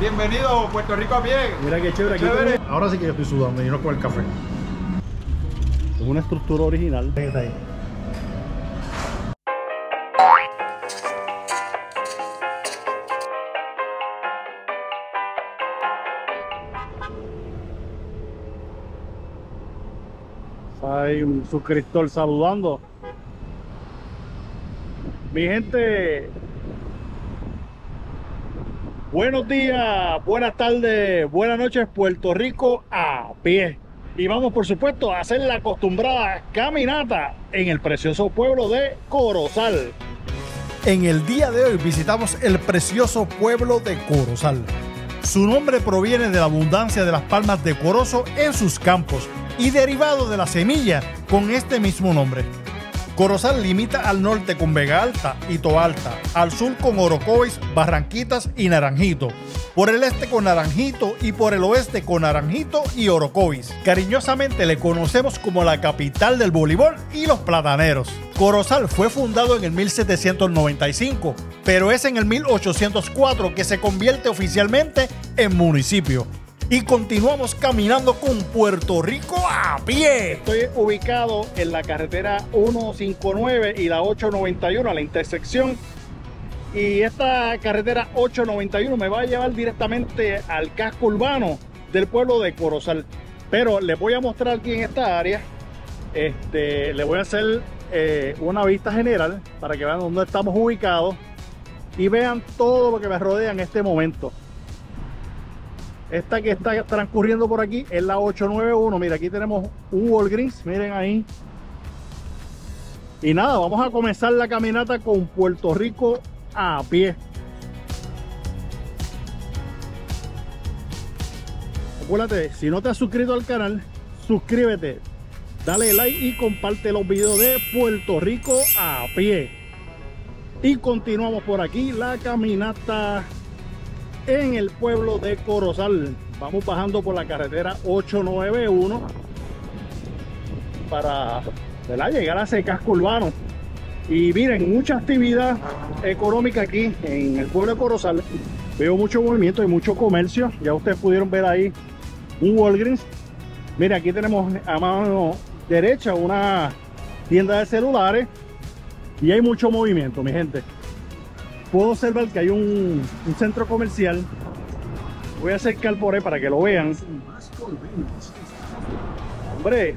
Bienvenido a Puerto Rico a pie. Mira qué chévere. Tenemos- Ahora sí que yo estoy sudando y no con el café. Es una estructura original. Está ahí. Hay un suscriptor saludando. Mi gente, Buenos días, buenas tardes, buenas noches, Puerto Rico a pie. Y vamos, por supuesto, a hacer la acostumbrada caminata en el precioso pueblo de Corozal. En el día de hoy visitamos el precioso pueblo de Corozal. Su nombre proviene de la abundancia de las palmas de corozo en sus campos y derivado de la semilla con este mismo nombre. Corozal limita al norte con Vega Alta y Toalta, al sur con Orocovis, Barranquitas y Naranjito, por el este con Naranjito y por el oeste con Naranjito y Orocovis. Cariñosamente le conocemos como la capital del voleibol y los plataneros. Corozal fue fundado en el 1795, pero es en el 1804 que se convierte oficialmente en municipio. Y continuamos caminando con Puerto Rico a pie. Estoy ubicado en la carretera 159 y la 891 a la intersección. Y esta carretera 891 me va a llevar directamente al casco urbano del pueblo de Corozal. Pero les voy a mostrar aquí en esta área. Este, le voy a hacer eh, una vista general para que vean dónde estamos ubicados y vean todo lo que me rodea en este momento. Esta que está transcurriendo por aquí es la 891. Mira, aquí tenemos un Walgreens. Miren ahí. Y nada, vamos a comenzar la caminata con Puerto Rico a pie. Acuérdate, si no te has suscrito al canal, suscríbete, dale like y comparte los videos de Puerto Rico a pie. Y continuamos por aquí la caminata en el pueblo de Corozal. Vamos bajando por la carretera 891 para llegar a ese casco urbano. Y miren, mucha actividad económica aquí en el pueblo de Corozal. Veo mucho movimiento y mucho comercio. Ya ustedes pudieron ver ahí un Walgreens. Mira, aquí tenemos a mano derecha una tienda de celulares y hay mucho movimiento, mi gente puedo observar que hay un, centro comercial. Voy a acercar por ahí para que lo vean. Hombre,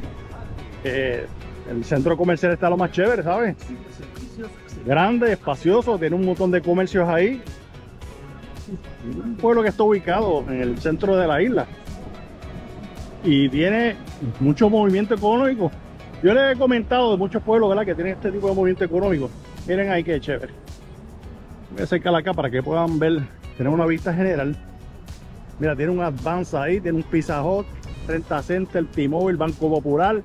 eh, el centro comercial está lo más chévere, ¿sabes? Grande, espacioso, tiene un montón de comercios ahí. Un pueblo que está ubicado en el centro de la isla. Y tiene mucho movimiento económico. Yo les he comentado de muchos pueblos ¿verdad? que tienen este tipo de movimiento económico. Miren ahí qué chévere. Voy a acercar acá para que puedan ver. Tenemos una vista general. Mira, tiene un Advance ahí, tiene un Pizza Hut, 30 Center, T-Mobile, Banco Popular,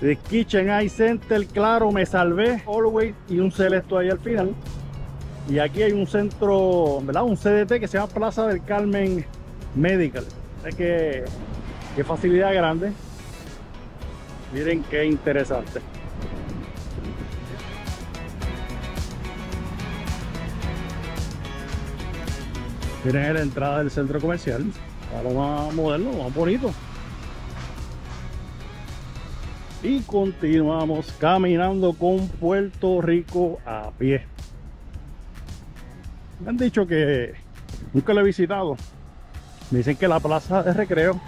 The Kitchen Eye Center, Claro, Me Salvé, Always y un Celesto ahí al final. Y aquí hay un centro, ¿verdad? Un CDT que se llama Plaza del Carmen Medical. Es que, qué facilidad grande. Miren qué interesante. Miren la entrada del centro comercial. Ahora lo más moderno, lo más bonito. Y continuamos caminando con Puerto Rico a pie. Me han dicho que nunca lo he visitado. Me dicen que la plaza de recreo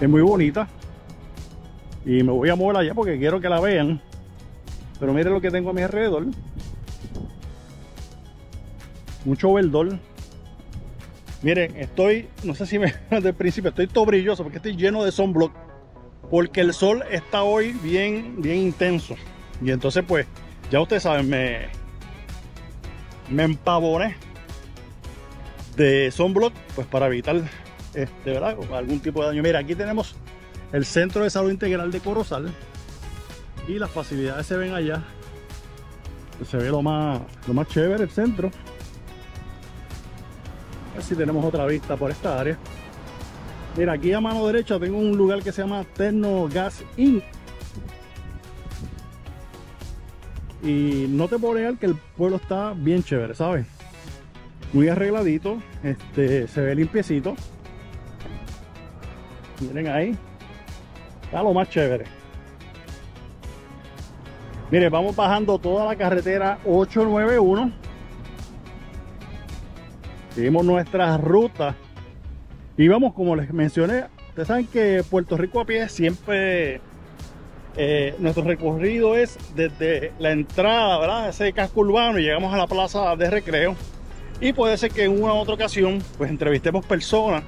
es muy bonita. Y me voy a mover allá porque quiero que la vean. Pero miren lo que tengo a mi alrededor. Mucho verdor. Miren, estoy, no sé si me desde el principio, estoy todo brilloso porque estoy lleno de sunblock. Porque el sol está hoy bien, bien intenso. Y entonces pues, ya ustedes saben, me, me empavoné de sunblock pues para evitar este, ¿verdad? algún tipo de daño. Mira, aquí tenemos el Centro de Salud Integral de Corozal. Y las facilidades se ven allá. Se ve lo más, lo más chévere el centro. Si tenemos otra vista por esta área. Mira, aquí a mano derecha tengo un lugar que se llama Terno Gas Inc. Y no te puedo que el pueblo está bien chévere, ¿sabes? muy arregladito, este, se ve limpiecito. Miren ahí, está lo más chévere. Mire, vamos bajando toda la carretera 891. Seguimos nuestra ruta. Y vamos, como les mencioné, ustedes saben que Puerto Rico a pie siempre eh, nuestro recorrido es desde la entrada, ¿verdad? Ese casco urbano y llegamos a la plaza de recreo. Y puede ser que en una u otra ocasión, pues entrevistemos personas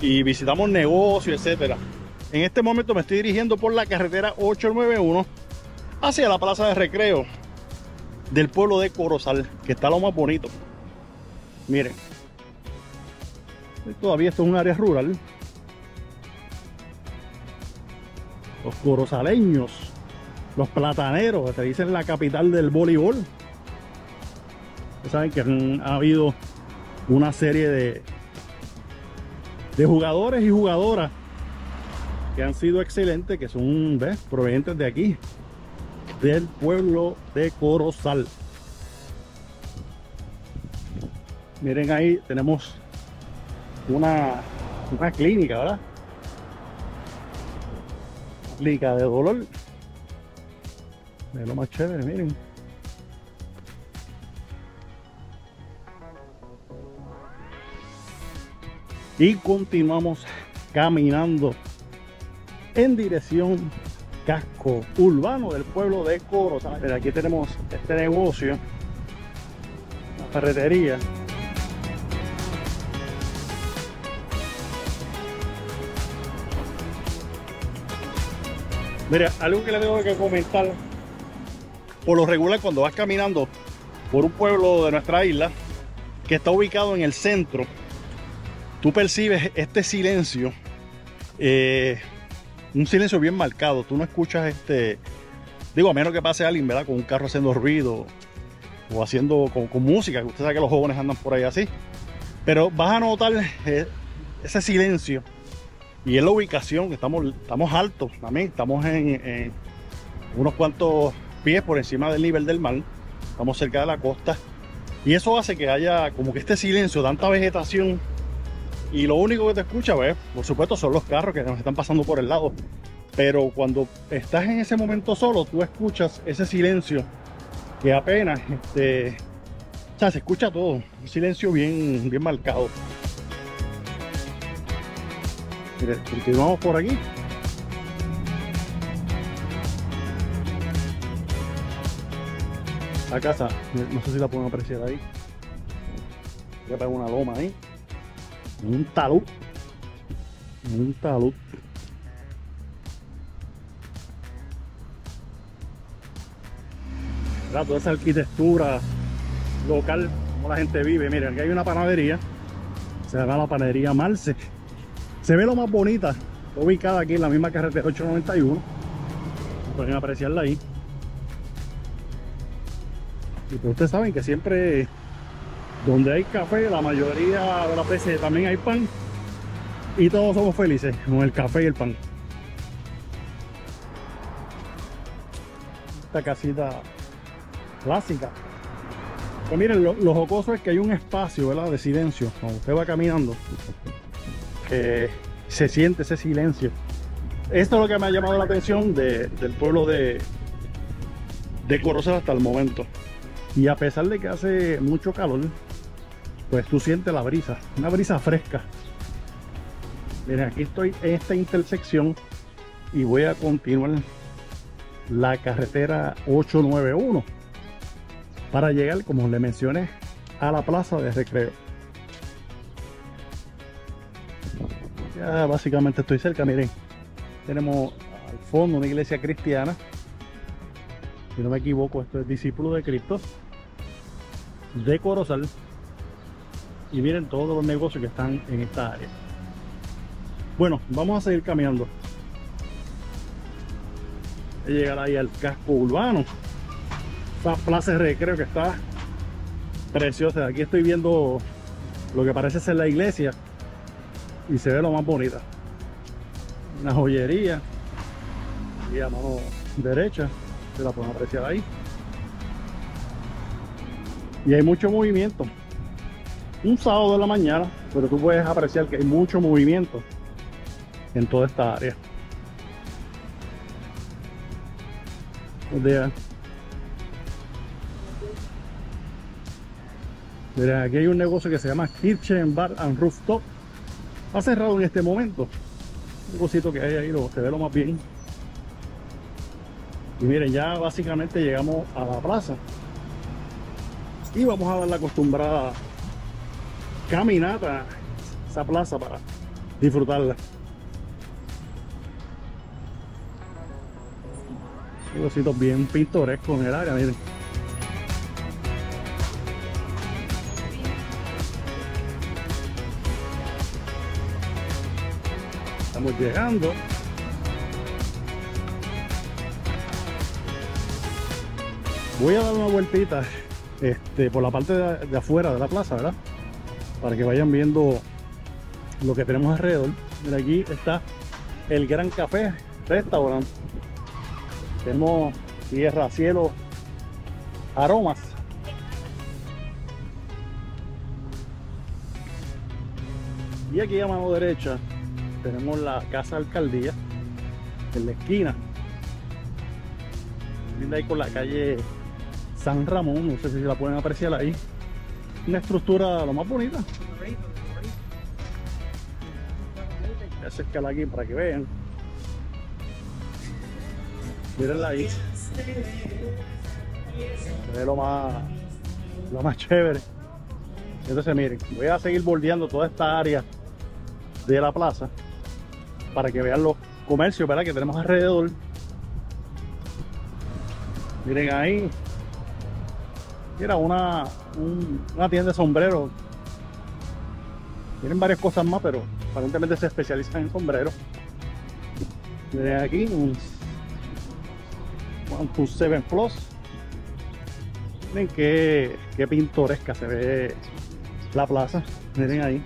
y visitamos negocios, etcétera. En este momento me estoy dirigiendo por la carretera 891 hacia la plaza de recreo del pueblo de Corozal, que está lo más bonito. Miren, todavía esto es un área rural. Los corozaleños, los plataneros, te dicen la capital del voleibol. Ustedes saben que han, ha habido una serie de, de jugadores y jugadoras que han sido excelentes, que son ¿ves? provenientes de aquí, del pueblo de Corozal. Miren ahí tenemos una, una clínica, ¿verdad? Clínica de dolor. Es lo más chévere, miren. Y continuamos caminando en dirección casco urbano del pueblo de. Pero aquí tenemos este negocio, la ferretería. Mira, algo que le tengo que comentar. Por lo regular, cuando vas caminando por un pueblo de nuestra isla, que está ubicado en el centro, tú percibes este silencio, eh, un silencio bien marcado. Tú no escuchas este, digo, a menos que pase alguien, ¿verdad? Con un carro haciendo ruido o haciendo con, música, que usted sabe que los jóvenes andan por ahí así. Pero vas a notar eh, ese silencio y es la ubicación, estamos, estamos altos también, estamos en, unos cuantos pies por encima del nivel del mar, estamos cerca de la costa. Y eso hace que haya como que este silencio, tanta vegetación. Y lo único que te escucha, pues, por supuesto, son los carros que nos están pasando por el lado. Pero cuando estás en ese momento solo, tú escuchas ese silencio que apenas, este, o se escucha todo, un silencio bien, bien marcado. Continuamos por aquí. La casa, no sé si la pueden apreciar ahí. Voy a pegar una loma ahí. Un talud. Un talud. Toda esa arquitectura local, como la gente vive. Miren, aquí hay una panadería. Se llama la panadería Marce. Se ve lo más bonita. Ubicada aquí en la misma carretera 891. Pueden apreciarla ahí. Y pues ustedes saben que siempre donde hay café, la mayoría de las veces también hay pan. Y todos somos felices con el café y el pan. Esta casita clásica. Pues miren, lo, lo jocoso es que hay un espacio ¿verdad? de silencio. Cuando usted va caminando, se siente ese silencio. Esto es lo que me ha llamado la atención de, del pueblo de, de Corozal hasta el momento. Y a pesar de que hace mucho calor, pues tú sientes la brisa, una brisa fresca. Miren, aquí estoy en esta intersección y voy a continuar la carretera 891 para llegar, como le mencioné, a la plaza de recreo. Ya básicamente estoy cerca, miren. Tenemos al fondo una iglesia cristiana. Si no me equivoco, esto es discípulo de Cristo de Corozal. Y miren todos los negocios que están en esta área. Bueno vamos a seguir caminando. Llegar ahí al casco urbano. Esta plaza de recreo que está preciosa. Aquí estoy viendo lo que parece ser la iglesia y se ve lo más bonita una joyería y a mano derecha se la pueden apreciar ahí y hay mucho movimiento un sábado de la mañana, pero tú puedes apreciar que hay mucho movimiento en toda esta área. Mira, aquí hay un negocio que se llama Kitchen Bar and Rooftop. Ha cerrado en este momento. Un negocito que hay ahí, lo, se ve lo más bien. Y miren, ya básicamente llegamos a la plaza. Y vamos a dar la acostumbrada caminata a esa plaza para disfrutarla. Negocios bien pintorescos en el área, miren. Estamos llegando. Voy a dar una vueltita este, por la parte de, afuera de la plaza, ¿verdad? Para que vayan viendo lo que tenemos alrededor. Mira, aquí está el Gran Café Restaurant. Tenemos tierra, cielo, aromas. Y aquí a mano derecha tenemos la casa alcaldía en la esquina. Linda ahí con la calle San Ramón, no sé si la pueden apreciar ahí. Una estructura lo más bonita. Voy a acercarla aquí para que vean. Mírenla ahí. Ve lo más, lo más chévere. Entonces miren, voy a seguir bordeando toda esta área de la plaza para que vean los comercios ¿verdad? que tenemos alrededor. Miren ahí. Mira, una, un- una tienda de sombreros. Tienen varias cosas más, pero aparentemente se especializan en sombreros. Miren aquí, un Seven Plus. Miren qué, qué pintoresca se ve la plaza. Miren ahí.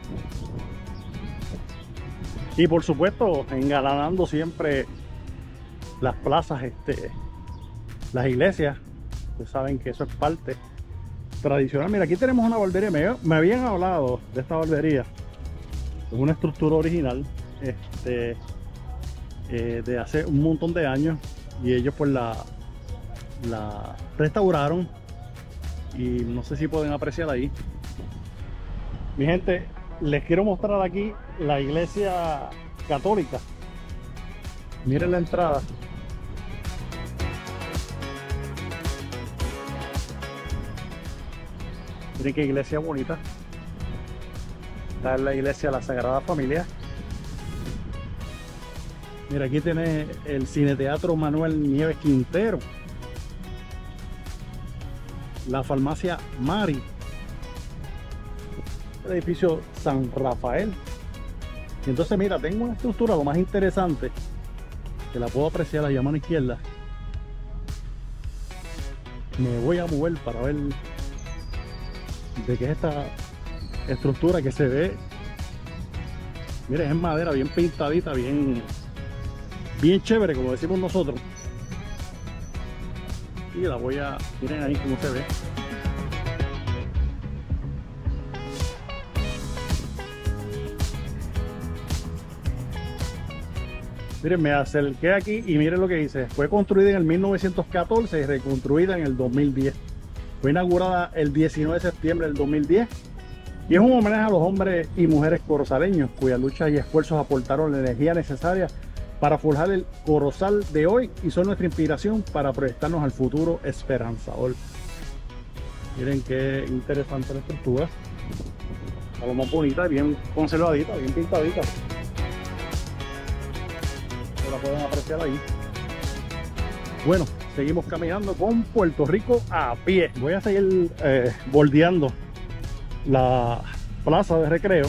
Y por supuesto, engalanando siempre las plazas, este, las iglesias. Ustedes saben que eso es parte tradicional. Mira, aquí tenemos una barbería. Me, habían hablado de esta barbería. Es una estructura original este, eh, de hace un montón de años. Y ellos pues la, la restauraron. Y no sé si pueden apreciar ahí. Mi gente, les quiero mostrar aquí la iglesia católica. Miren la entrada. Miren qué iglesia bonita. Esta es la iglesia de la Sagrada Familia. Mira, aquí tiene el Cine Teatro Manuel Nieves Quintero. La farmacia Mari. El edificio San Rafael. Y entonces, mira, tengo una estructura lo más interesante que la puedo apreciar allá a mano izquierda. Me voy a mover para ver de qué es esta estructura que se ve. Miren, es madera bien pintadita, bien, bien chévere, como decimos nosotros. Y la voy a, miren ahí cómo se ve. Miren, me acerqué aquí y miren lo que dice. Fue construida en el 1914 y reconstruida en el 2010. Fue inaugurada el 19 de septiembre del 2010 y es un homenaje a los hombres y mujeres corozaleños cuyas luchas y esfuerzos aportaron la energía necesaria para forjar el Corozal de hoy y son nuestra inspiración para proyectarnos al futuro esperanzador. Miren qué interesante la estructura. A más bonita, bien conservadita, bien pintadita. Pueden apreciar ahí. Bueno, seguimos caminando con Puerto Rico a pie. Voy a seguir eh, bordeando la plaza de recreo.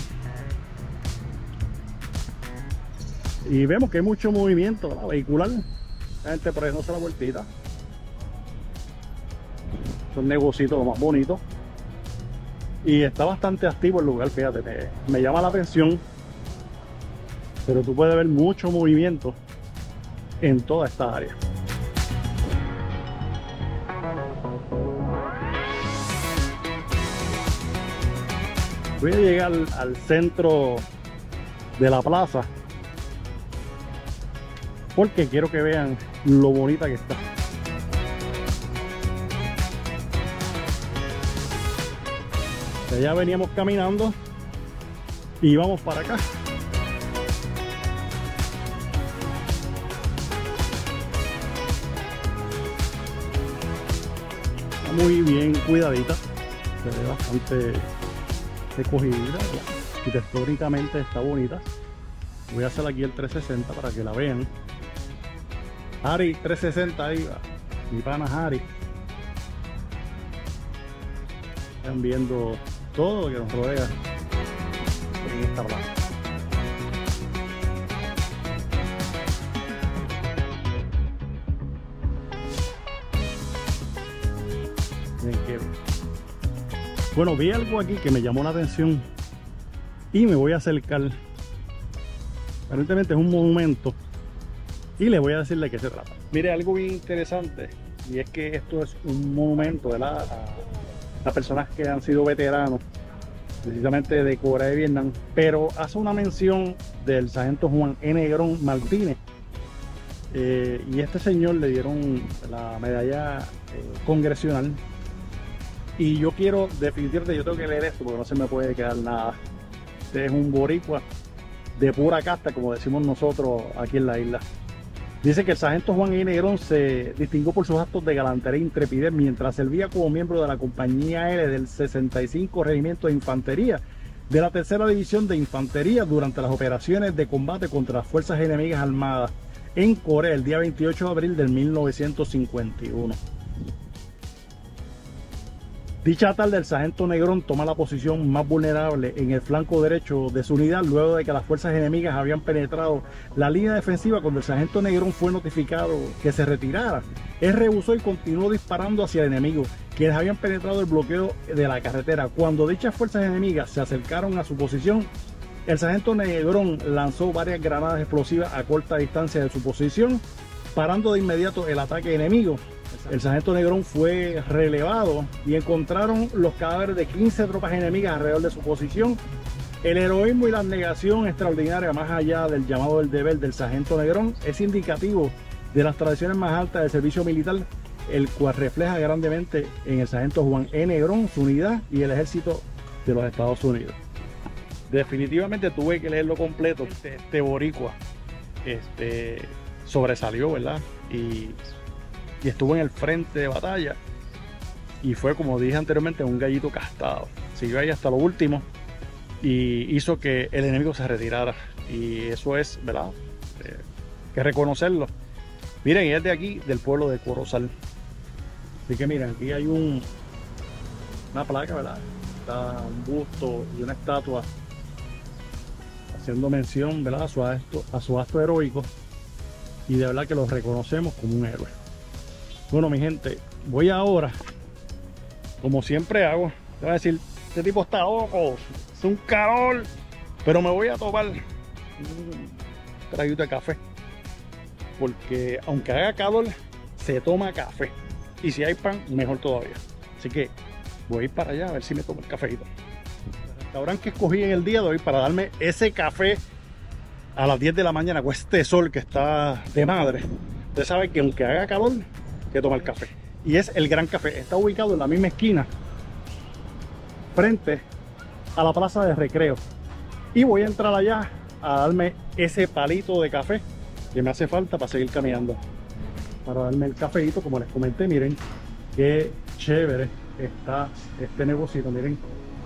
Y vemos que hay mucho movimiento ¿verdad? vehicular. La gente por ahí no la vueltita. Son negocios lo más bonito. Y está bastante activo el lugar, fíjate, me llama la atención. Pero tú puedes ver mucho movimiento en toda esta área. Voy a llegar al centro de la plaza porque quiero que vean lo bonita que está. Ya veníamos caminando y vamos para acá. Muy bien cuidadita, se ve bastante recogida, arquitectónicamente está bonita. Voy a hacer aquí el 360 para que la vean. Harry 360 ahí va. Mi pana Harry. Están viendo todo lo que nos rodea en esta plaza. Bueno, vi algo aquí que me llamó la atención y me voy a acercar. Aparentemente es un monumento y le voy a decir de qué se trata. Mire, algo bien interesante y es que esto es un monumento ¿verdad? a las personas que han sido veteranos precisamente de Corea de Vietnam, pero hace una mención del sargento Juan N. Negrón Martínez. Eh, y este señor le dieron la medalla eh, congresional. Y yo quiero, definitivamente, yo tengo que leer esto porque no se me puede quedar nada. Este es un boricua de pura casta, como decimos nosotros aquí en la isla. Dice que el sargento Juan I. Negrón se distinguió por sus actos de galantería e intrepidez mientras servía como miembro de la compañía aérea del 65 Regimiento de Infantería de la Tercera División de Infantería durante las operaciones de combate contra las fuerzas enemigas armadas en Corea el día 28 de abril de 1951. Dicha tal del sargento Negrón toma la posición más vulnerable en el flanco derecho de su unidad luego de que las fuerzas enemigas habían penetrado la línea defensiva cuando el sargento Negrón fue notificado que se retirara. Él rehusó y continuó disparando hacia el enemigo, quienes habían penetrado el bloqueo de la carretera. Cuando dichas fuerzas enemigas se acercaron a su posición, el sargento Negrón lanzó varias granadas explosivas a corta distancia de su posición, parando de inmediato el ataque enemigo. El sargento Negrón fue relevado y encontraron los cadáveres de 15 tropas enemigas alrededor de su posición. El heroísmo y la negación extraordinaria, más allá del llamado del deber del sargento Negrón, es indicativo de las tradiciones más altas del servicio militar, el cual refleja grandemente en el sargento Juan E. Negrón, su unidad y el ejército de los Estados Unidos. Definitivamente tuve que leerlo completo. Este, este boricua este, sobresalió, ¿verdad? Y y estuvo en el frente de batalla. Y fue como dije anteriormente un gallito castado siguió ahí hasta lo último y hizo que el enemigo se retirara. Y eso es verdad eh, que reconocerlo. Miren es de aquí del pueblo de Corozal. Así que miren aquí hay un una placa verdad está un busto y una estatua haciendo mención ¿verdad? A, su acto, a su acto heroico. Y de verdad que lo reconocemos como un héroe bueno, mi gente, voy ahora, como siempre hago, te voy a decir, este tipo está loco, es un calor, pero me voy a tomar un traguito de café, porque aunque haga calor, se toma café, y si hay pan, mejor todavía. Así que voy a ir para allá a ver si me tomo el cafecito. El restaurante que escogí en el día de hoy para darme ese café a las 10 de la mañana con este sol que está de madre. Usted sabe que aunque haga calor, que tomar café. Y es el Gran Café. Está ubicado en la misma esquina, frente a la plaza de recreo. Y voy a entrar allá a darme ese palito de café que me hace falta para seguir caminando. Para darme el cafeito, como les comenté, miren qué chévere está este negocio. Miren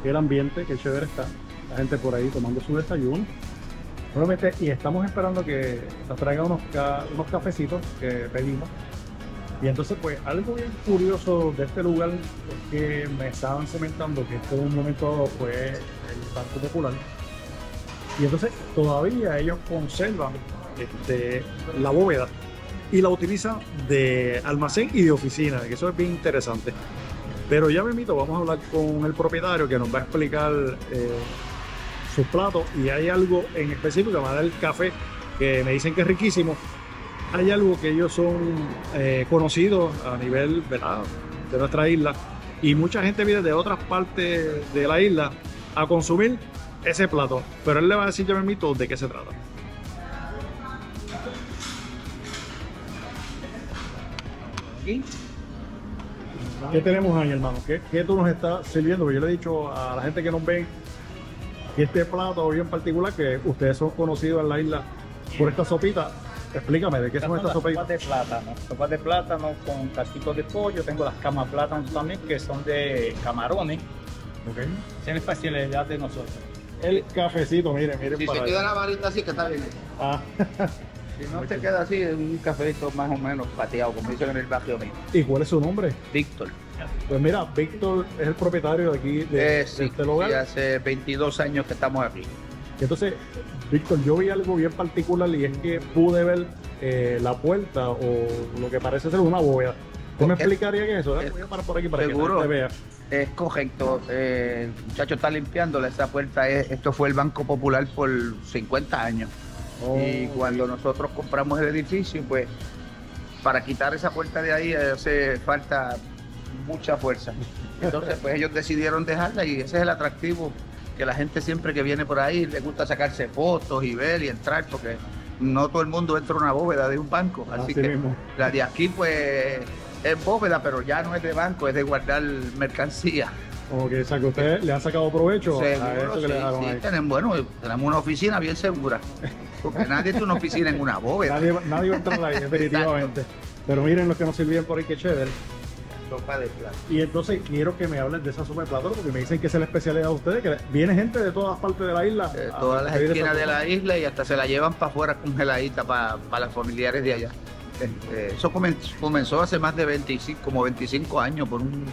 el ambiente, qué chévere está. La gente por ahí tomando su desayuno. y estamos esperando que nos traiga unos, unos cafecitos que pedimos y entonces, pues, algo bien curioso de este lugar es que me estaban comentando que este en un momento fue el Banco Popular. Y entonces, todavía ellos conservan este, la bóveda y la utilizan de almacén y de oficina, que eso es bien interesante. Pero ya me invito, vamos a hablar con el propietario que nos va a explicar eh, sus platos y hay algo en específico que va a dar el café que me dicen que es riquísimo hay algo que ellos son eh, conocidos a nivel de nuestra isla y mucha gente viene de otras partes de la isla a consumir ese plato. Pero él le va a decir ya mismito de qué se trata. ¿Qué tenemos ahí, hermano? ¿Qué, qué tú nos estás sirviendo? Porque yo le he dicho a la gente que nos ve que este plato bien particular, que ustedes son conocidos en la isla por esta sopita. Explícame, ¿de qué son estas sopas sopitas? de plátano. Sopas de plátano con casquitos de pollo. Tengo las camas plátano también, que son de camarones. Ok. Esa es la especialidad de nosotros. El cafecito, miren, miren Si para se queda la varita así, que está bien. Ah, Si no te queda así, es un cafecito más o menos pateado, como dicen en el barrio mío. ¿Y cuál es su nombre? Víctor. Pues mira, Víctor es el propietario de aquí, de, Eh, de sí, este sí, lugar. hace 22 años que estamos aquí. Entonces, Víctor, yo vi algo bien particular y es que pude ver eh, la puerta o lo que parece ser una bóveda. ¿Tú me Ok. explicaría qué es eso? Eh, Voy a parar por aquí para seguro. que gente vea. Es correcto. eh, el muchacho está limpiándola esa puerta. es- esto fue el Banco Popular por 50 años. Y Oh, cuando nosotros compramos el edificio, pues para quitar esa puerta de ahí hace falta mucha fuerza. Entonces, pues ellos decidieron dejarla y ese es el atractivo que la gente siempre que viene por ahí le gusta sacarse fotos y ver y entrar porque no todo el mundo entra a una bóveda de un banco. Así, Así que mismo. la de aquí, pues es bóveda, pero ya no es de banco, es de guardar mercancía. Ok, o sea que ustedes le han sacado provecho a eso que sí, le sí, ahí. tenemos, bueno, tenemos una oficina bien segura. Porque nadie tiene una oficina en una bóveda. Nadie, nadie va a entrar ahí, definitivamente. Pero miren los que nos sirvieron por ahí, qué chévere. Sopa de plata. Y entonces quiero que me hablen de esa sopa de plátano porque me dicen que es la especialidad de ustedes, que viene gente de todas partes de la isla. De todas las esquinas de la isla y hasta se la llevan para afuera congeladita para las familiares de allá. Este, eso comen- comenzó hace más de 25, como 25 años por un-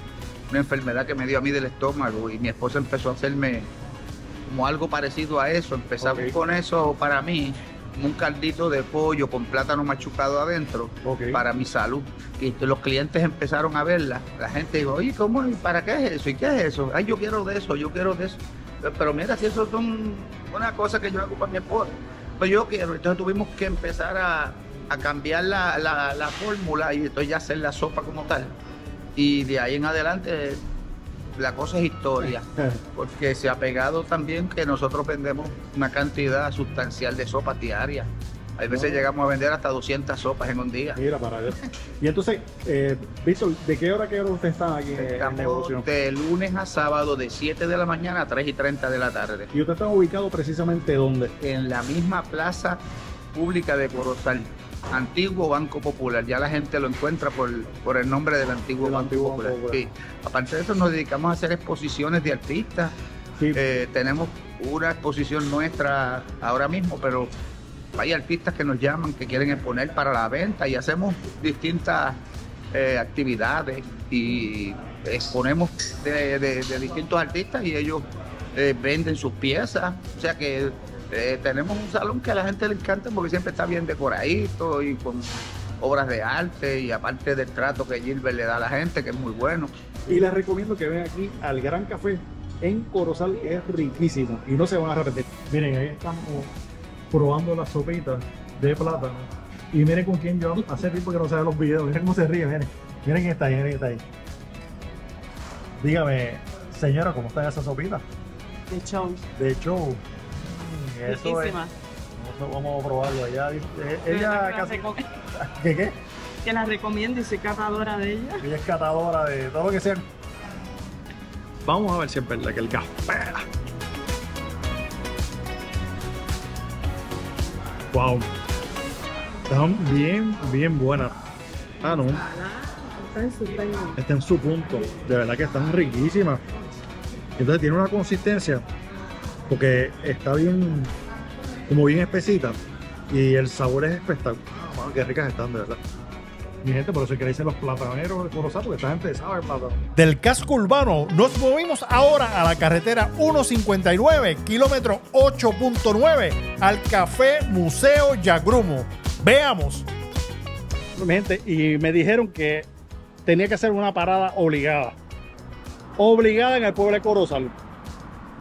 una enfermedad que me dio a mí del estómago y mi esposa empezó a hacerme como algo parecido a eso. Empezamos con eso para mí, un caldito de pollo con plátano machucado adentro para mi salud. Y los clientes empezaron a verla. La gente dijo, oye, ¿cómo? ¿Y ¿Para qué es eso? ¿Y qué es eso? Ay, yo quiero de eso, yo quiero de eso. Pero mira, si eso son una cosa que yo hago para mi esposa, pues yo quiero. Entonces tuvimos que empezar a, a cambiar la, la- la fórmula y entonces ya hacer la sopa como tal. Y de ahí en adelante la cosa es historia, porque se ha pegado también que nosotros vendemos una cantidad sustancial de sopas diarias. Hay veces No. llegamos a vender hasta 200 sopas en un día. Mira, para allá. Y entonces, eh, Víctor, ¿de qué hora a qué hora ustedes están aquí en Estamos negocio? de lunes a sábado de 7 de la mañana a 3 y 30 de la tarde. ¿Y ustedes están ubicados precisamente dónde? En la misma plaza pública de Corozal, antiguo Banco Popular. Ya la gente lo encuentra por, por el nombre del antiguo Del Banco antiguo Popular. Banco Popular. Sí. Aparte de eso, nos dedicamos a hacer exposiciones de artistas. Sí, Eh, tenemos una exposición nuestra ahora mismo, pero hay artistas que nos llaman, que quieren exponer para la venta y hacemos distintas eh, actividades y exponemos de, de- de distintos artistas y ellos eh, venden sus piezas. O sea que eh, tenemos un salón que a la gente le encanta porque siempre está bien decoradito y con obras de arte y aparte del trato que Gilbert le da a la gente, que es muy bueno. Y les recomiendo que vengan aquí al Gran Café en Corozal, que es riquísimo y no se van a arrepentir. Miren, ahí estamos probando las sopitas de plátano. Y miren con quién yo hace tiempo que no sabe los videos. Miren cómo se ríe, miren. Miren quién está ahí, miren quién está ahí. Dígame, señora, ¿cómo está esa sopita? de show. De mm, eso es. Riquísima. Vamos a- Vamos a probarlo allá. eh, Ella que la casi. reco- ¿Qué qué? Que la recomiendo y soy catadora de ella. Ella es catadora de todo lo que sea. Vamos a ver si es verdad que el café. Wow. Están bien, bien buenas. Ah, no. Está en su término. Está en su punto. De verdad que están riquísimas. Entonces tiene una consistencia. Porque está bien, como bien espesita. Y el sabor es espectacular. Ah, mano, qué ricas están, de verdad. Mi gente, por eso es que le dicen los plataneros de Corozal, porque esta gente sabe el plátano. Del casco urbano nos movimos ahora a la carretera 159, kilómetro 8.9, al Café Museo Yagrumo. Veamos. Mi gente, y me dijeron que tenía que hacer una parada obligada. Obligada en el pueblo de Corozal.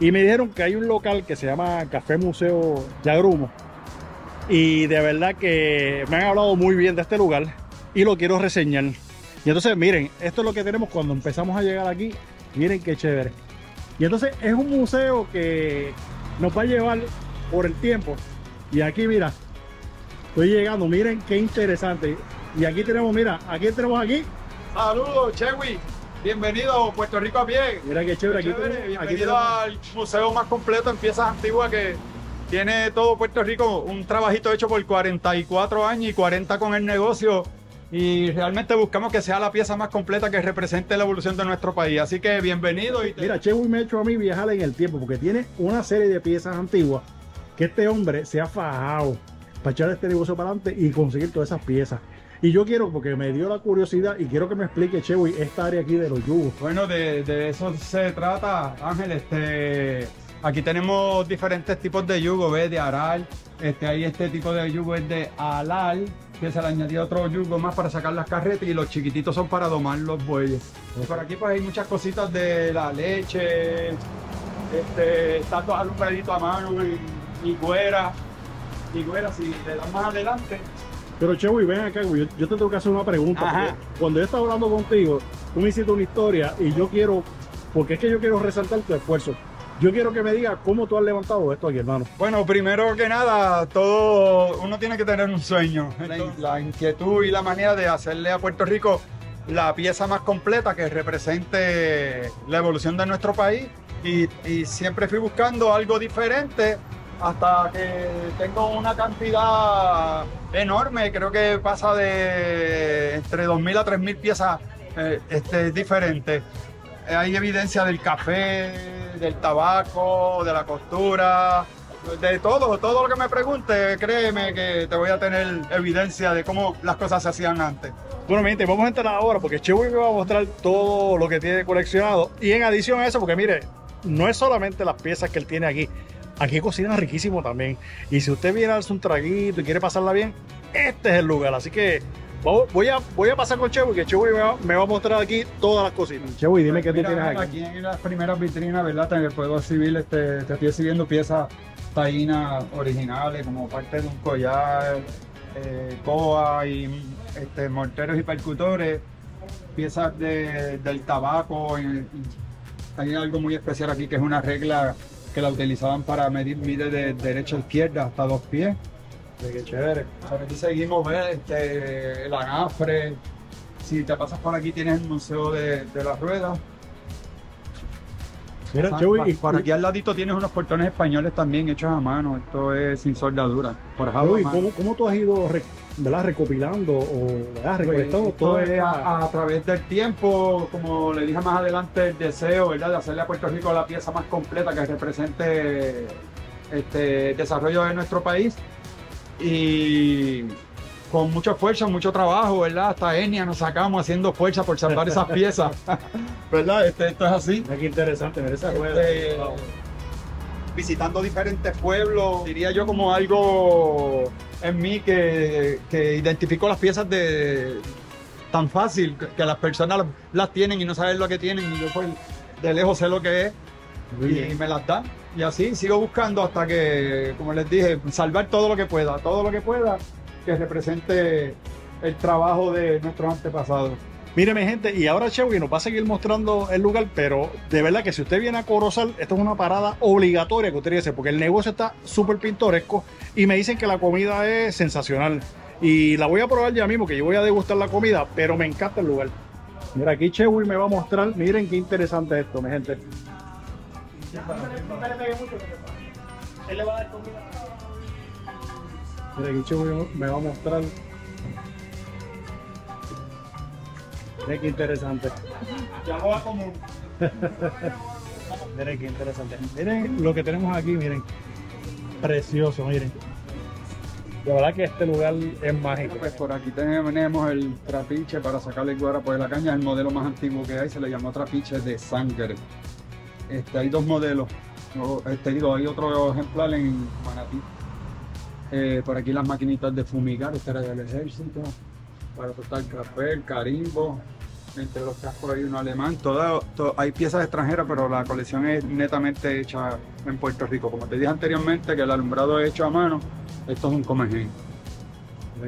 Y me dijeron que hay un local que se llama Café Museo Yagrumo. Y de verdad que me han hablado muy bien de este lugar y lo quiero reseñar. Y entonces, miren, esto es lo que tenemos cuando empezamos a llegar aquí. Miren qué chévere. Y entonces es un museo que nos va a llevar por el tiempo. Y aquí, mira, estoy llegando, miren qué interesante. Y aquí tenemos, mira, aquí tenemos aquí, Saludos, Chewy. Bienvenido a Puerto Rico a pie. mira qué chévere, aquí Chévere, tenemos, aquí Bienvenido al museo más completo en piezas antiguas que tiene todo Puerto Rico. Un trabajito hecho por 44 años y 40 con el negocio. Y realmente buscamos que sea la pieza más completa que represente la evolución de nuestro país. Así que bienvenido. Y te- Mira, Chewy me ha hecho a mí viajar en el tiempo porque tiene una serie de piezas antiguas que este hombre se ha fajado para echar este negocio para adelante y conseguir todas esas piezas. Y yo quiero, porque me dio la curiosidad y quiero que me explique, Chewy, esta área aquí de los yugos. Bueno, de, de eso se trata, Ángel. Este, aquí tenemos diferentes tipos de yugo, ¿ves? De aral. Este, ahí este tipo de yugo es de alal, que se le añadió otro yugo más para sacar las carretas y los chiquititos son para domar los bueyes. Por aquí pues hay muchas cositas de la leche, este, está todo alumbradito a mano y, y güera. Y güera, si le das más adelante, Pero Chewy, ven acá, güey, yo, yo te tengo que hacer una pregunta. Ajá. Cuando yo estaba hablando contigo, tú me hiciste una historia y yo quiero, porque es que yo quiero resaltar tu esfuerzo. Yo quiero que me digas cómo tú has levantado esto aquí, hermano. Bueno, primero que nada, todo uno tiene que tener un sueño. Entonces, la inquietud y la manera de hacerle a Puerto Rico la pieza más completa que represente la evolución de nuestro país. Y, y siempre fui buscando algo diferente hasta que tengo una cantidad enorme. Creo que pasa de entre 2.000 a 3.000 piezas eh, este, diferentes. Eh, Hay evidencia del café, del tabaco, de la costura, de todo, todo lo que me pregunte, créeme que te voy a tener evidencia de cómo las cosas se hacían antes. Bueno, mi vamos a entrar ahora porque Chewy me va a mostrar todo lo que tiene coleccionado. Y en adición a eso, porque mire, no es solamente las piezas que él tiene aquí. Aquí cocina riquísimo también. Y si usted viene a darse un traguito y quiere pasarla bien, este es el lugar. Así que voy a, voy a pasar con Chewy, que Chewy me va, me va a mostrar aquí todas las cositas. Chewy, dime qué tú Mira, tienes aquí. Aquí en las primeras vitrinas, ¿verdad? Te puedo exhibir, este, te estoy exhibiendo piezas taínas originales como parte de un collar, eh, coa y este, morteros y percutores, piezas de- del tabaco. y- y hay algo muy especial aquí que es una regla que la utilizaban para medir mide de derecha a izquierda hasta dos pies. Qué chévere. Por aquí seguimos, ¿ves? Este, el anafre. Si te pasas por aquí tienes el Museo de, de las Ruedas. Mira, por aquí al ladito tienes unos portones españoles también hechos a mano. Esto es sin soldadura. Por. ¿cómo, cómo tú has ido ¿verdad? recopilando o ¿verdad? Pues, recolectando esto todo es a, a través del tiempo, como le dije más adelante, el deseo ¿verdad? de hacerle a Puerto Rico la pieza más completa que represente este, el desarrollo de nuestro país. Y con mucho esfuerzo, mucho trabajo, ¿verdad? Hasta Enia nos sacamos haciendo fuerza por salvar esas piezas. ¿Verdad? Este, esto es así. Qué interesante, mira esa. Este, visitando diferentes pueblos, diría yo como algo en mí que, que identificó las piezas de tan fácil que, las personas las, tienen y no saben lo que tienen y yo pues de lejos sé lo que es y me las dan. Y así sigo buscando hasta que como les dije salvar todo lo que pueda todo lo que pueda que represente el trabajo de nuestros antepasados Mire, mi gente, y ahora Chewy nos va a seguir mostrando el lugar, pero de verdad que si usted viene a Corozal, esto es una parada obligatoria que usted hacer, porque el negocio está súper pintoresco y me dicen que la comida es sensacional. Y la voy a probar ya mismo, que yo voy a degustar la comida, pero me encanta el lugar. Mira, aquí Chewy me va a mostrar, miren qué interesante esto, mi gente. Mira, aquí Chewy me va a mostrar. Mira qué interesante. llamó a común Miren qué interesante. Miren lo que tenemos aquí, miren. Precioso, miren. De verdad que este lugar es mágico. Pues por aquí tenemos el trapiche para sacarle el guarapo de la caña, el modelo más antiguo que hay, se le llamó trapiche de sangre. Este, hay dos modelos, este, digo, hay otro ejemplar en Manatí. Eh, por aquí las maquinitas de fumigar, este era del ejército, para cortar café, el carimbo, entre los cascos hay uno alemán, todo, todo- hay piezas extranjeras, pero la colección es netamente hecha en Puerto Rico. Como te dije anteriormente, que el alumbrado es hecho a mano, esto es un comején.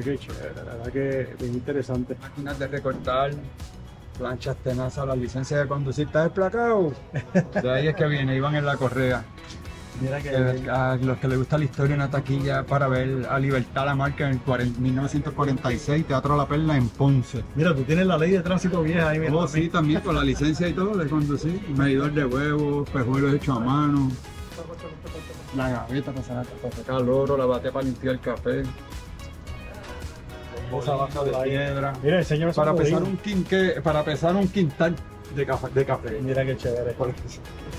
Qué chévere, la verdad que es interesante. máquinas de recortar, Planchas tenaza, la licencia de conducir está desplacado. De ahí es que viene, iban en la correa. Mira que A los que les gusta la historia, una taquilla para ver a Libertad la marca en 40 1946, Teatro La Perla en Ponce. Mira, tú tienes la ley de tránsito vieja ahí, mira. Oh, sí, también con la licencia y todo de conducir. Medidor de huevos, pejuelos hechos a mano. La gaveta para sacar, para sacar el oro, la batea para limpiar el café. Bolsa baja de piedra. Mira, el señor Para pesar un quinque, para pesar un quintal de café. De café. Mira qué chévere.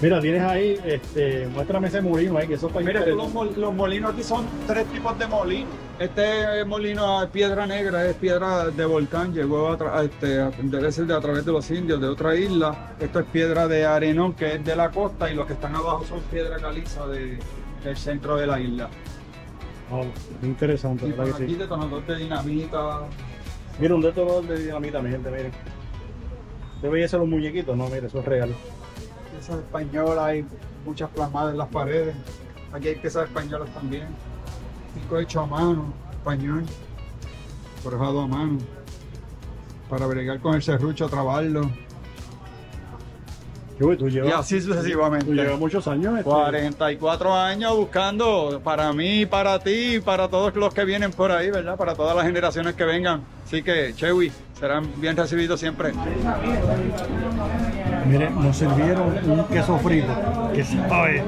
Mira, tienes ahí, este, muéstrame ese molino ahí, que eso Mira, los, mol- los molinos aquí son tres tipos de molinos. Este molino es piedra negra, es piedra de volcán, llegó a, este, a- debe ser de a través de los indios, de otra isla. Esto es piedra de arenón, que es de la costa, y los que están abajo son piedra caliza de- del centro de la isla. Oh, interesante, Y ¿verdad por aquí sí? detonador de dinamita. Mira, un detonador de dinamita, mi gente, miren. Debe ser los muñequitos, no, mira, eso es real. Piezas españolas, hay muchas plasmadas en las paredes. Aquí hay piezas españolas también. Pico hecho a mano, español, forjado a mano. Para bregar con el serrucho, trabarlo. Yo, tú Y llevas, así tú llevas sucesivamente. muchos años. este, 44 años buscando para mí, para ti, para todos los que vienen por ahí, ¿verdad? Para todas las generaciones que vengan. Así que, Chewy, serán bien recibidos siempre. Miren, nos sirvieron un queso frito que sabe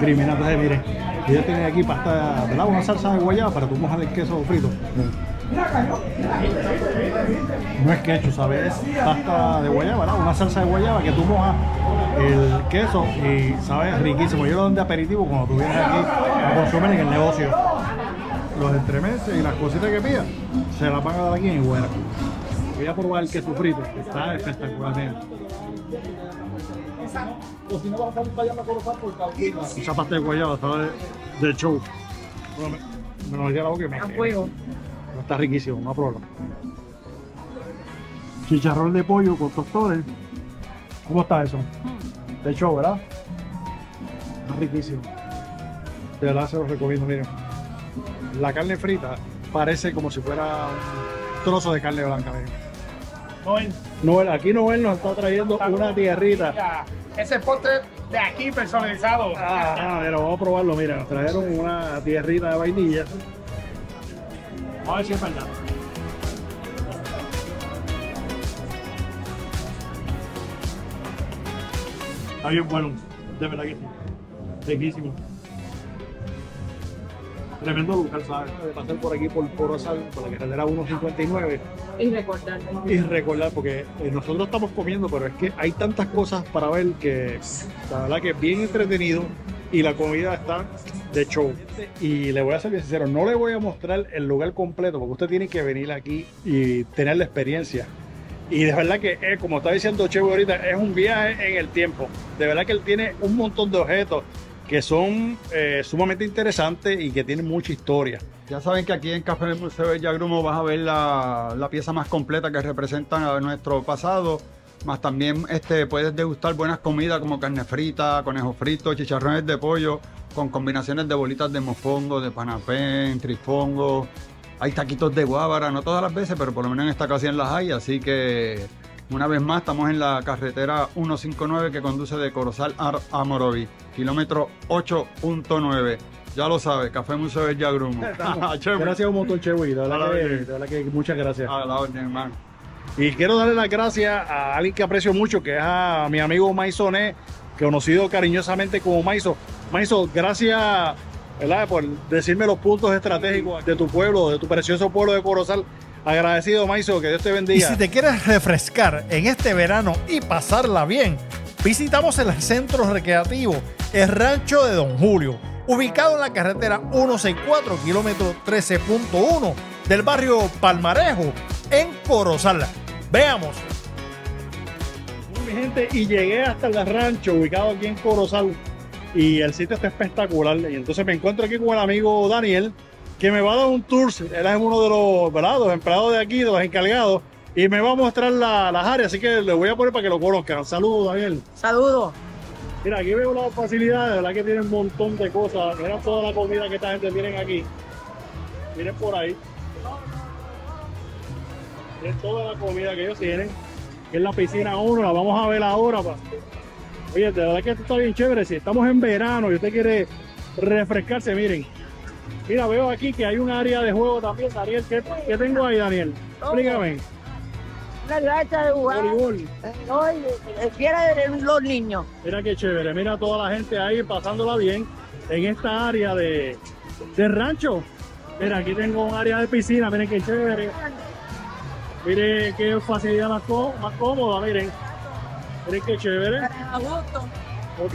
criminal. Entonces, miren, ellos tienen aquí pasta, ¿verdad? Una salsa de guayaba para tú mojar el queso frito. No es ketchup, ¿sabes? Es pasta de guayaba, ¿verdad? Una salsa de guayaba que tú mojas el queso y sabe riquísimo. Yo lo doy de aperitivo cuando tú vienes aquí a consumir en el negocio. Los entremeses y las cositas que pidas se las van a dar aquí en Iguera. Voy a probar el queso frito, que está espectacular. miren. Esa pasta de guayaba está de, de show. Bueno, me, me lo metí a la boca y me A fuego. no, Está riquísimo, no problema. Chicharrón de pollo con tostones. ¿Cómo está eso? De show, ¿verdad? Está riquísimo. De verdad se los recomiendo, miren. La carne frita parece como si fuera un trozo de carne blanca, miren. Noel, Noel, aquí Noel nos está trayendo una tierrita. mira, ese postre de aquí personalizado. Ah, mira, vamos a probarlo. Mira, nos trajeron una tierrita de vainilla. Vamos a ver si es verdad. Está bien bueno, de verdad que sí. Riquísimo. Tremendo lugar, ¿sabes? De pasar por aquí por Corozal, por la carretera 159 Y recordar. y recordar, porque eh, nosotros estamos comiendo, pero es que hay tantas cosas para ver que la verdad que es bien entretenido y la comida está de show. Y le voy a ser bien sincero, no le voy a mostrar el lugar completo, porque usted tiene que venir aquí y tener la experiencia. Y de verdad que, eh, como está diciendo Chevo ahorita, es un viaje en el tiempo. De verdad que él tiene un montón de objetos que son eh, sumamente interesantes y que tienen mucha historia. Ya saben que aquí en Café del Museo de Yagrumo vas a ver la, la pieza más completa que representa a nuestro pasado. Más también este, puedes degustar buenas comidas como carne frita, conejo frito, chicharrones de pollo, con combinaciones de bolitas de mofongo, de panapén, trifongo. Hay taquitos de guábara, no todas las veces, pero por lo menos en esta ocasión las hay. Así que una vez más estamos en la carretera 159 que conduce de Corozal a Morovi, kilómetro 8.9. Ya lo sabe, Café Museo del Yagrumo. Chévere. Gracias un montón, Chevo, y de A la verdad, que, orden. de verdad que muchas gracias. A la orden, hermano. Y quiero darle las gracias a alguien que aprecio mucho, que es a mi amigo Maisoné, conocido cariñosamente como Maiso. Maiso, gracias ¿verdad? por decirme los puntos estratégicos de tu pueblo, de tu precioso pueblo de Corozal. Agradecido, Maiso, que Dios te Y bendiga. si te quieres refrescar en este verano y pasarla bien, visitamos el centro recreativo, el Rancho de Don Julio, ubicado en la carretera 164, kilómetro 13.1 del barrio Palmarejo, en Corozal. Veamos. mi gente, y llegué hasta el rancho ubicado aquí en Corozal. Y el sitio está espectacular. Y entonces me encuentro aquí con el amigo Daniel, que me va a dar un tour. Él es uno de los, ¿verdad? los empleados de aquí, de los encargados. Y me va a mostrar la- las áreas. Así que le voy a poner para que lo conozcan. Saludos, Daniel. Saludos. Mira, aquí veo las facilidades, ¿verdad? Que tienen un montón de cosas. Mira toda la comida que esta gente tiene aquí. Miren por ahí. Miren toda la comida que ellos tienen. que es la piscina 1, la vamos a ver ahora. pa. Oye, de verdad que esto está bien chévere. Si estamos en verano y usted quiere refrescarse, miren. Mira, veo aquí que hay un área de juego también. Daniel, ¿qué, qué tengo ahí, Daniel? Explícame. Una cancha de jugar. Voleibol. Hoy quiere los niños. Mira qué chévere, mira toda la gente ahí pasándola bien en esta área de, de rancho. Mira, aquí tengo un área de piscina, miren qué chévere. Miren qué facilidad más, más cómoda, miren. Miren qué chévere. A gusto. Ok,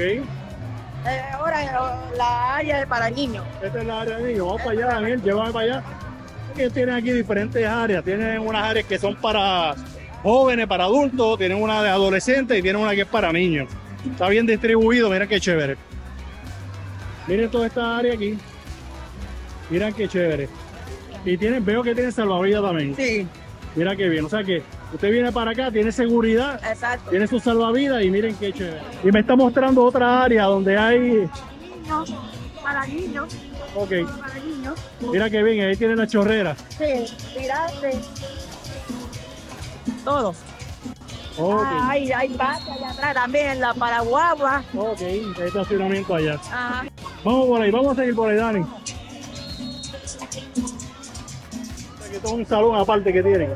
Eh, ahora eh, la área es para niños. esta es la área de niños. Vamos para allá, Daniel, llévame para allá. Ellos tienen aquí diferentes áreas. Tienen unas áreas que son para jóvenes, para adultos, tienen una de adolescentes y tienen una que es para niños. Está bien distribuido, miren qué chévere. Miren toda esta área aquí. Miren qué chévere. Y tienen, veo que tienen salvavidas también. Sí, Mira qué bien. O sea que usted viene para acá, tiene seguridad, exacto. tiene su salvavidas y miren qué chévere. Y me está mostrando otra área donde hay. Niños, para niños, Ok, para niños. mira qué bien, ahí tienen la chorrera. Sí, tirarse. Todos. Ok, Ah, hay, hay parte allá atrás también, la paraguagua. ok, hay estacionamiento allá. Ajá. Vamos por ahí, vamos a seguir por ahí, Dani. Aquí todo un salón aparte que tienen.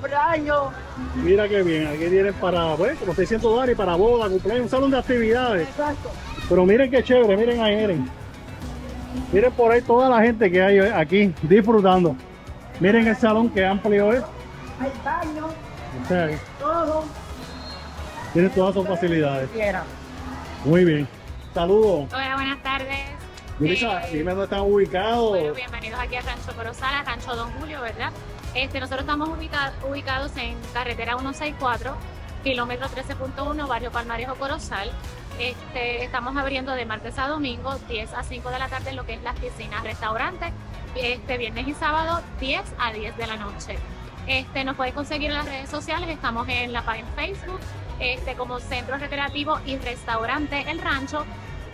Cumpleaños. Mira qué bien, aquí tienen para, pues, como 600 dólares para boda, cumpleaños, un salón de actividades. Exacto. Pero miren qué chévere, miren ahí, miren. Miren por ahí toda la gente que hay aquí disfrutando. Miren el salón que amplio es. Hay baño, O sea, todo. tiene todas sus facilidades. Quiera. Muy bien. Saludos. Hola, buenas tardes. Eh, dime dónde están ubicados. Bueno, bienvenidos aquí a Rancho Corozal, a Rancho Don Julio, ¿verdad? Este, nosotros estamos ubica- ubicados en carretera 164, kilómetro 13.1, barrio Palmarejo Corozal. Este, estamos abriendo de martes a domingo, 10 a 5 de la tarde, en lo que es las piscinas, restaurantes. Este, viernes y sábado, 10 a 10 de la noche. Nos pueden conseguir en las redes sociales, estamos en la página Facebook, como Centro Recreativo y Restaurante El Rancho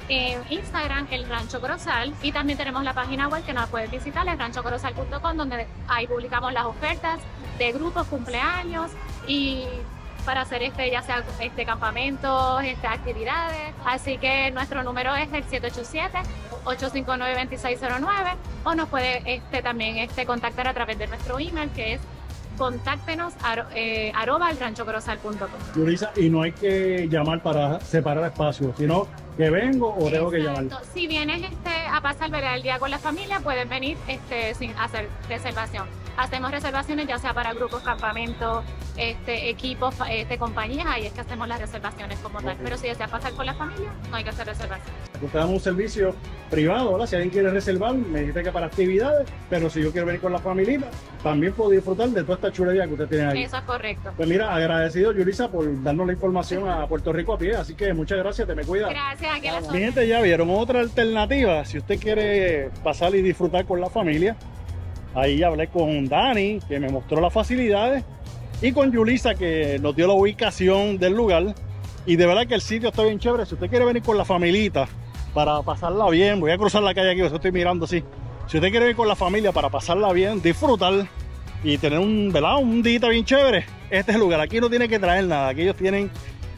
en Instagram, el Rancho Corozal, y también tenemos la página web que nos puedes visitar, el ranchocorozal.com, donde ahí publicamos las ofertas de grupos, cumpleaños y para hacer este ya sea este campamentos, este, actividades. Así que nuestro número es el 787-859-2609 o nos puede este, también este, contactar a través de nuestro email que es contáctenos aro- eh, arroba el. Yulisa, y no hay que llamar para separar espacios, sino que vengo o tengo que llamar. Si vienes este, a pasar el día con la familia, puedes venir este, sin hacer reservación. Hacemos reservaciones ya sea para grupos, campamentos, este, equipos, este, compañías, ahí es que hacemos las reservaciones como tal. Pero si deseas pasar con la familia, no hay que hacer reservación. Usted damos un servicio privado, ¿verdad? Si alguien quiere reservar, me dice que para actividades, pero si yo quiero venir con la familia, también puedo disfrutar de toda esta chulería que usted tiene ahí. Eso es correcto. Pues mira, agradecido, Yulisa, por darnos la información a Puerto Rico a pie, así que muchas gracias, te me cuida. Gracias, aquí a las Mi gente ya vieron otra alternativa. Si usted quiere pasar y disfrutar con la familia, ahí hablé con Dani, que me mostró las facilidades, y con Yulisa, que nos dio la ubicación del lugar. Y de verdad que el sitio está bien chévere. Si usted quiere venir con la familita para pasarla bien, voy a cruzar la calle aquí, yo estoy mirando así. Si usted quiere venir con la familia para pasarla bien, disfrutar y tener un, ¿verdad? un día bien chévere, este es el lugar. Aquí no tiene que traer nada. Aquí ellos tienen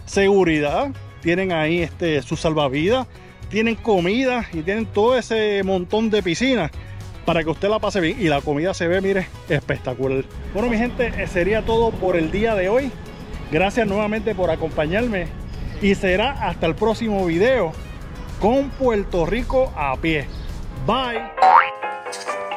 seguridad, tienen ahí este, su salvavidas, tienen comida y tienen todo ese montón de piscinas para que usted la pase bien y la comida se ve, mire, espectacular. Bueno, mi gente, eh, sería todo por el día de hoy. Gracias nuevamente por acompañarme y será hasta el próximo video con Puerto Rico a pie. Bye.